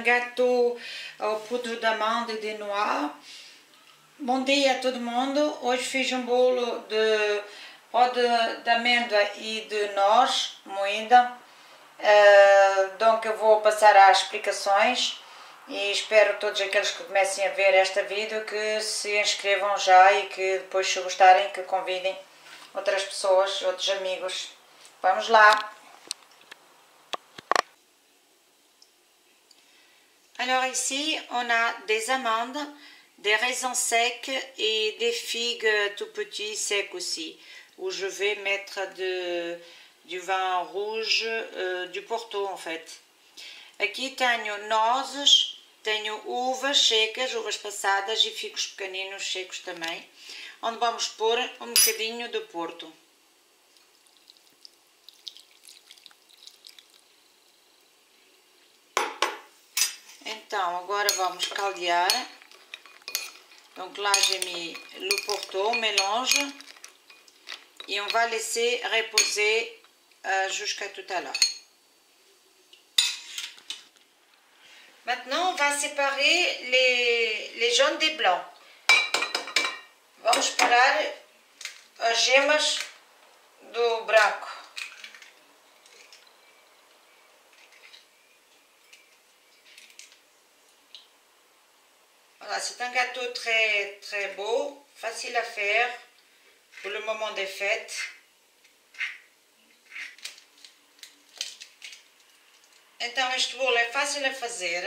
un gâteau au poudre d'amande e de noix. Bom dia a todo mundo, hoje fiz um bolo de pó de, de amêndoa e de noz moída. Uh, donc eu vou passar às explicações e espero todos aqueles que comecem a ver este vídeo que se inscrevam já e que depois se gostarem que convidem outras pessoas, outros amigos. Vamos lá! Alors ici, on a des amandes, des raisins secs et des figues tout petits secs aussi, où je vais mettre de, du vin rouge, euh, du Porto en fait. Aqui tenho nozes, tenho uvas secas, uvas passadas e figos pequeninos secos também, onde vamos pôr um bocadinho de Porto. Então, agora vamos caldear. Donc là, j'ai mis le porto, mélange. Et on va laisser reposer euh, jusqu'à tout à l'heure. Maintenant, on va séparer les, les jaunes des blancs. Vamos parar as gemas do branco. C'est un gâteau très très beau, facile à faire pour le moment des fêtes. Então este bolo é fácil a fazer.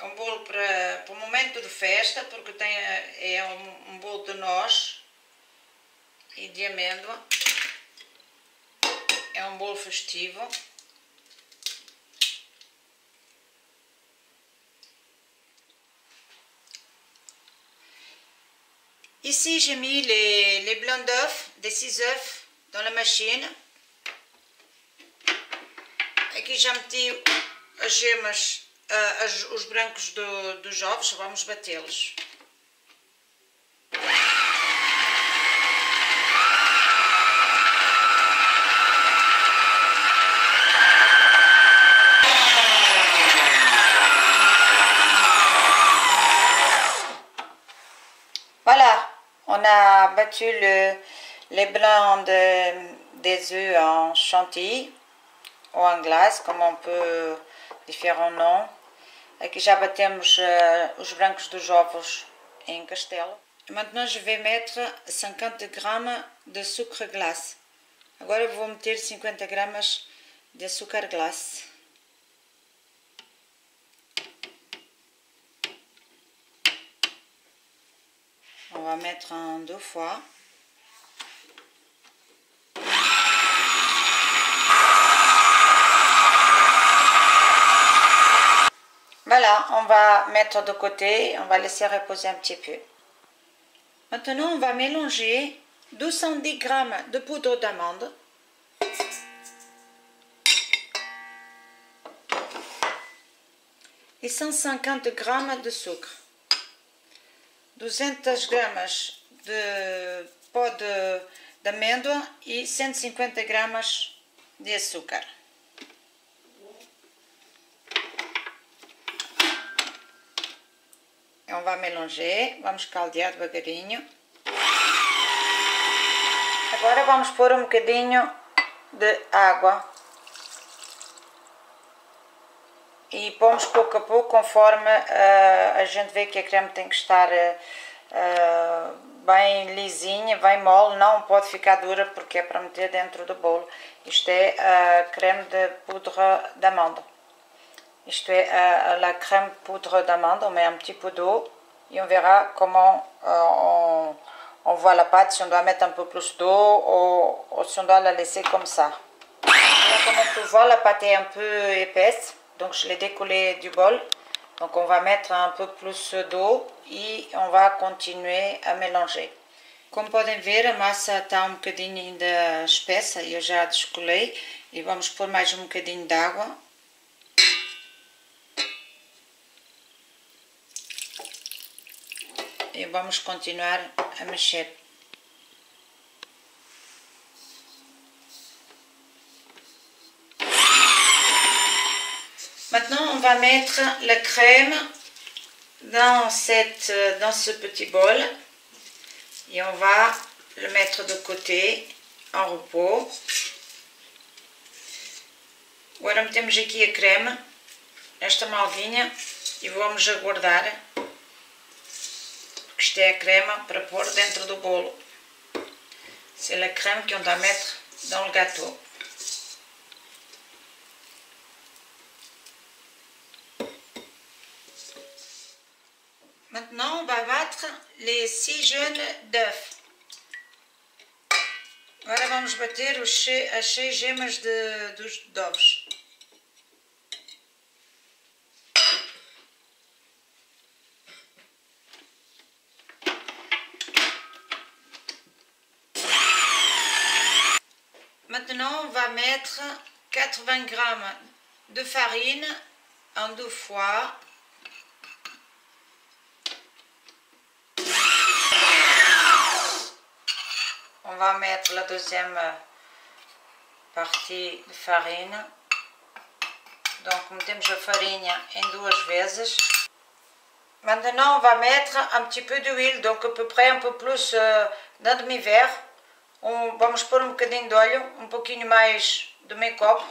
É um bolo para, para o momento de festa, porque tem, é um, um bolo de noz e de amêndoa. É um bolo festivo. Ici, j'ai mis les, les blancs d'œufs, des 6 œufs dans la machine. Aqui já meti as gemas, as, os brancos do, dos ovos, vamos batê-los. Voilà, on a battu le, les blancs de, des œufs en chantilly ou en glace, comme on peut, différents noms. Aqui já batemos uh, os brancos dos ovos em castelo. Maintenant, je vais mettre 50 gramas de sucre glace. Agora vou meter 50 gramas de açúcar glace. On va mettre en deux fois. Voilà, on va mettre de côté, on va laisser reposer un petit peu. Maintenant, on va mélanger 210 g de poudre d'amande. Et 150 g de sucre. 200 gramas de pó d'amêndoa e 150 gramas de açúcar. On va mélanger, vamos caldear devagarinho. Agora vamos pôr um bocadinho de água. E pomos pouco a pouco conforme uh, a gente vê que a creme tem que estar uh, bem lisinha, bem mole, não pode ficar dura porque é para meter dentro do bolo. Isto é a creme de poudre d'amande. Isto é a, la crème poudre d'amande, on met un petit peu d'eau et on verra comment euh, on, on, voit la pâte, si on doit mettre un peu plus d'eau ou, ou, si on doit la laisser comme ça. Comme on peut voir, la pâte est un peu épaisse, donc je l'ai décollée du bol. Donc on va mettre un peu plus d'eau e on va continuer a mélanger. Como podem ver, a massa está um bocadinho ainda espessa, eu já descolei e vamos pôr mais um bocadinho de água e vamos continuar a mexer. Maintenant, on va mettre la crème dans, cette, dans ce petit bol et on va le mettre de côté en repos. Agora metemos aqui a creme, esta malvinha, e vamos aguardar, porque isto é a crema para pôr dentro do bolo. C'est la crème qu'on doit mettre dans le gâteau. Maintenant, on va battre les six jaunes d'œufs. Agora vamos bater os as seis gemas de, dos. Maintenant, on va mettre 80 g de farine en deux fois. Va mettre la deuxième partie de farine. Donc, metemos a farinha em duas vezes. Maintenant, on va mettre un petit peu d'huile, donc à peu près un peu plus uh, d'un demi-verre. Vamos pôr um bocadinho de óleo, um pouquinho mais do meio copo.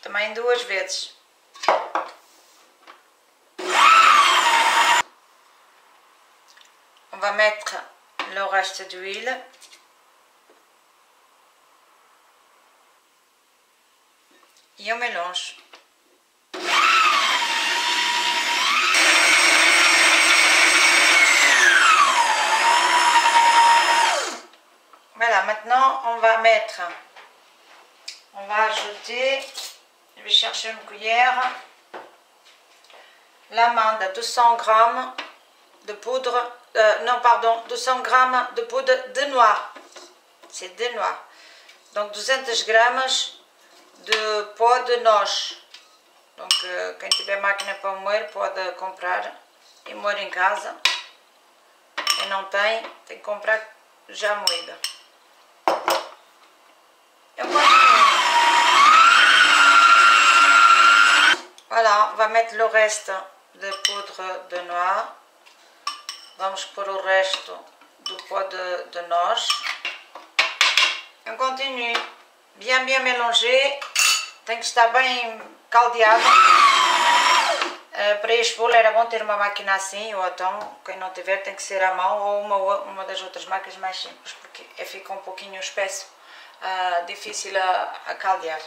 Também duas vezes. Va mettre le reste d'huile. Et on mélange. Voilà, maintenant on va mettre, on va ajouter, je vais chercher une cuillère, l'amande, 200 g de poudre, euh, non pardon, 200 g de poudre de noix, c'est de noix. Donc 200 g de pó de noz. Donc uh, quem tiver máquina para moer pode comprar e moer em casa. Quem não tem, tem que comprar já moída. Eu Voilà, on va mettre le reste de poudre de noix. Vamos pôr o resto do pó de, de noz. On continue. Bien, bien mélanger. Tem que estar bem caldeado. Uh, para este bolo era bom ter uma máquina assim, ou então, quem não tiver, tem que ser à mão ou uma, uma das outras máquinas mais simples, porque fica um pouquinho espesso, uh, difficile à, à caldear.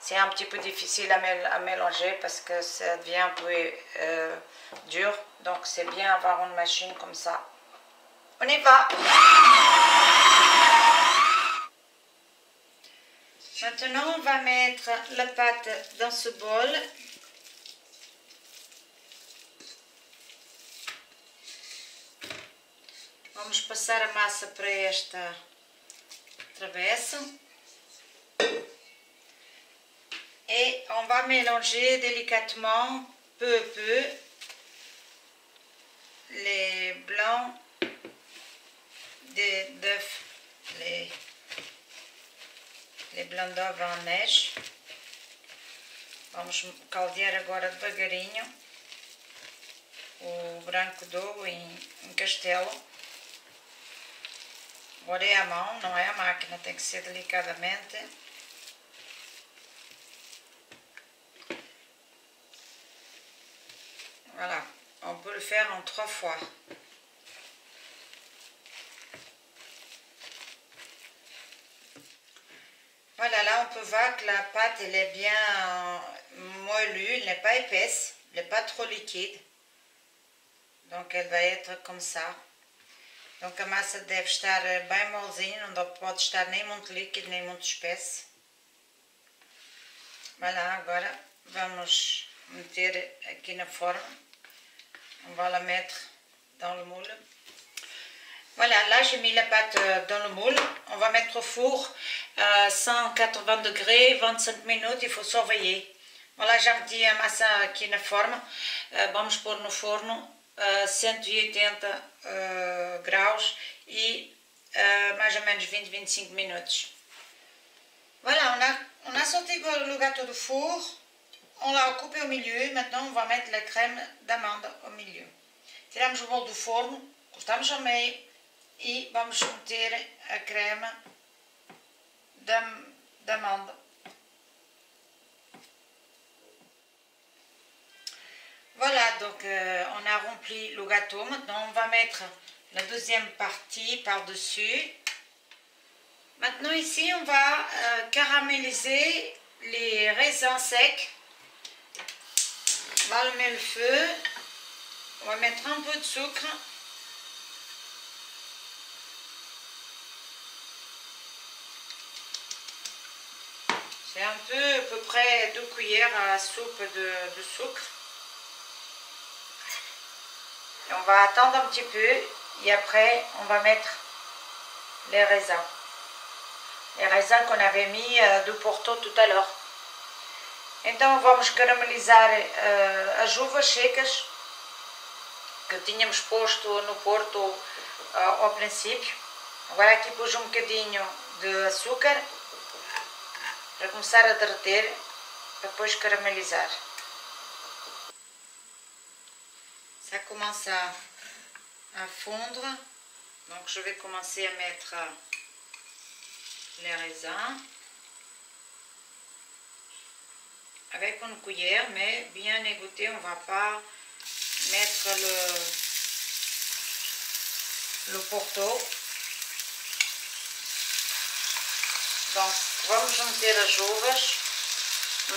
C'est un petit peu difficile à, mél à, mélanger parce que dur, donc c'est bien avoir une machine comme ça. On y va Maintenant, on va mettre la pâte dans ce bol. Vamos passar a massa para esta travessa. Et on va mélanger délicatement, peu à peu, les blancs d'œufs, les les blancs d'ove en neige. Vamos caldear agora devagarinho o branco d'ovo em, em castelo. Agora é a mão, não é a máquina, tem que ser delicadamente. Voilà, on peut le faire en trois fois. Voilà, là on peut voir que la pâte elle est bien moellue, elle n'est pas épaisse, elle n'est pas trop liquide. Donc elle va être comme ça. Donc a massa deve estar bem molzinha, não pode estar nem muito líquido nem muito espesso. Voilà, agora vamos meter aqui na forma. On va la mettre dans le moule. Voilà, là j'ai mis la pâte dans le moule. On va mettre au four à 180 degrés, 25 minutes, il faut surveiller. Voilà, já meti a massa aqui na forma. Vamos pôr no forno a 180 uh, graus e mais ou menos 20, 25 minutos. Voilà, on a on a sorti le gâteau du four, on l'a coupé au milieu, maintenant on va mettre la crème d'amande au milieu. Tiramos o bolo do forno, cortamos ao meio e vamos meter a creme d'amande. Voilà, donc euh, on a rempli le gâteau. Maintenant, on va mettre la deuxième partie par-dessus. Maintenant, ici, on va euh, caraméliser les raisins secs. On va allumer le feu. On va mettre un peu de sucre. C'est un peu, à peu près deux cuillères à soupe de, de sucre. Et on va attendre un petit peu et après on va mettre les raisins. Les raisins qu'on avait mis euh, do Porto tout à l'heure. Então vamos caramelizar uh, as uvas secas que tínhamos posto no Porto uh, ao princípio. Agora aqui pus um bocadinho de açúcar para começar a derreter, para depois caramelizar. Ça commence à, à fondre. Donc je vais commencer à mettre les raisins avec une cuillère, mais bien égoutter, on ne va pas mettre le, le porto. Donc vamos meter as uvas,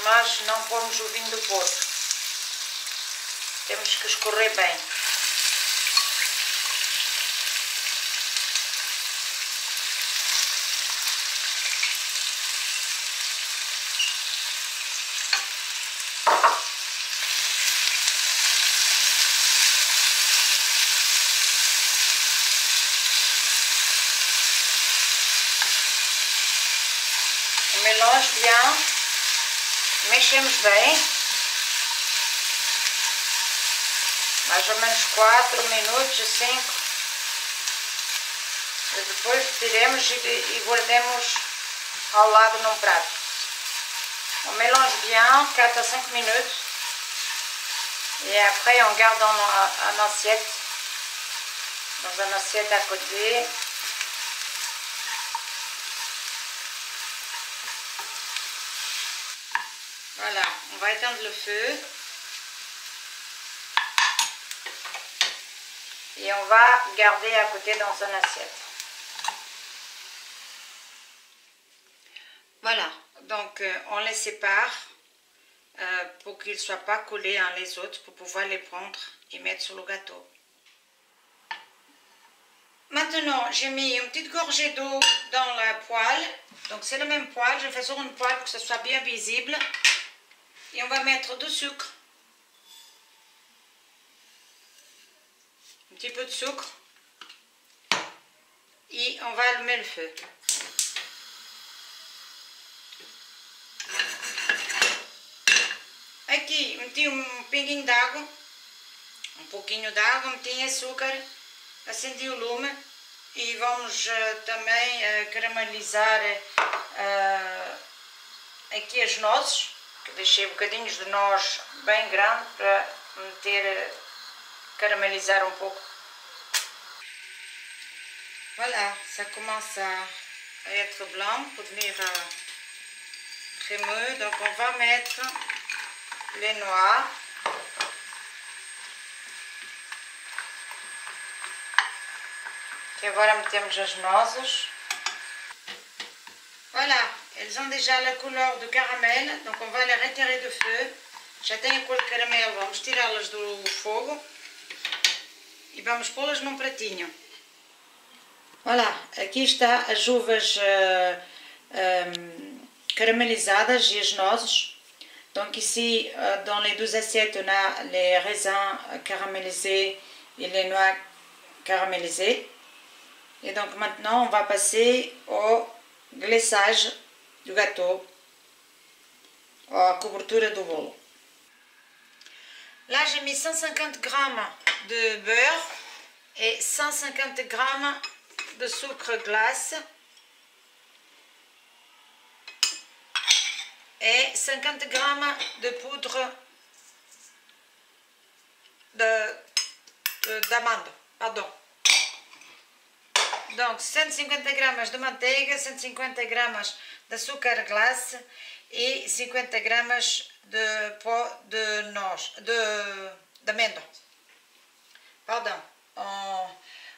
mas não pomos o vinho do porto. Temos que escorrer bem. Mélange bien, mexemos bem. mais ou menos 4 minutos, 5. Depois tiremos e, e guardemos ao lado num prato. On mélange bien 4 à 5 minutes et après on garde en, en assiette, dans une assiette à côté. On va éteindre le feu. et on va garder à côté dans une assiette. Voilà, donc euh, on les sépare euh, pour qu'ils ne soient pas collés un les autres pour pouvoir les prendre et mettre sur le gâteau. Maintenant, j'ai mis une petite gorgée d'eau dans la poêle. Donc c'est le même poêle, je fais sur une poêle pour que ce soit bien visible. Et on va mettre du sucre. petit peu de sucre. Et on va allumer le feu. Aqui meti um pinguinho d'água, um pouquinho d'água, meti açúcar, acendi o lume. E vamos uh, também uh, caramelizar uh, aqui as nozes, que deixei bocadinhos de noz bem grande para meter, caramelizar um pouco Voilà, ça commence à être blanc pour devenir euh, crémeux. Donc on va mettre les noix. Et agora metemos as nozes. Voilà, elles ont déjà la couleur de caramel, donc on va les retirer do feu. Já tem a cor de caramelo, vamos tirá-las do fogo e vamos pô-las num pratinho. Voilà, aqui está as uvas uh, um, caramelisadas et as nozes. Donc ici, uh, dans les deux assiettes, on a les raisins caramélisés et les noix caramélisées. Et donc maintenant, on va passer au glaçage du gâteau, à couverture du bolo. Là, j'ai mis 150 g de beurre et 150 g de sucre glace. et 50 g de poudre d'amande, pardon. Donc 150 g de manteiga, 150 g açúcar glace et 50 g de pó de noz, de d'amêndoa. Pardon. On,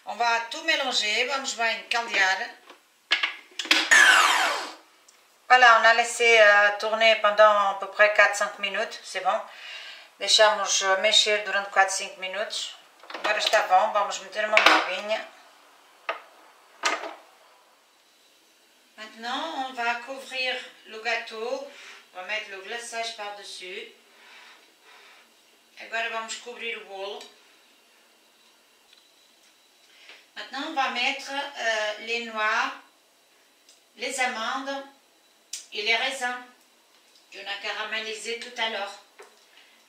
on va tout mélanger, vamos bem caldear. Voilà, on a laissé euh, tourner pendant à peu près 4-5 minutes, c'est bon. Deixamos mexer durante 4-5 minutos. Agora está bom, vamos meter uma bombinha. Maintenant, on va couvrir le gâteau. On va mettre le glaçage par-dessus. Agora vamos cobrir o bolo. Maintenant, on va mettre euh, les noix, les amandes e les raisins que on a caramelisé tout à l'heure.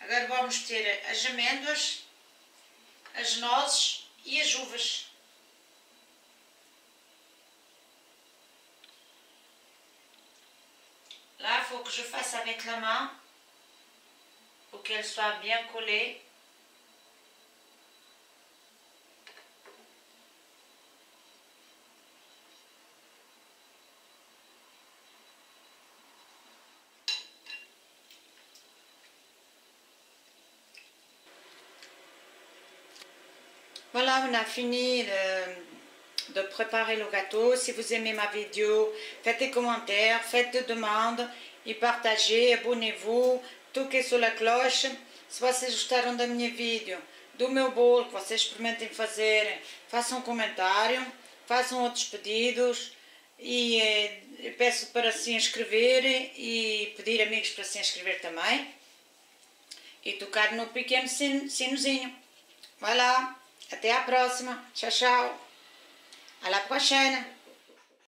Agora vamos ter as amêndoas, as nozes e as uvas. Là, il faut que je fasse avec la main pour qu'elle soit bien collée. Voilà, on a fini de, préparer le gâteau. Si vous aimez ma vidéo, faites des commentaires, faites des demandes e partagez, abonnez-vous, toquez sur la cloche. Se vocês gostaram da minha vídeo, do meu bolo que vocês experimentem fazer, façam um comentário, façam outros pedidos e eh, peço para se inscrever e pedir amigos para se inscrever também e tocar no pequeno sinozinho. Vai lá! Até a próxima. Tchau, tchau. À la prochaine.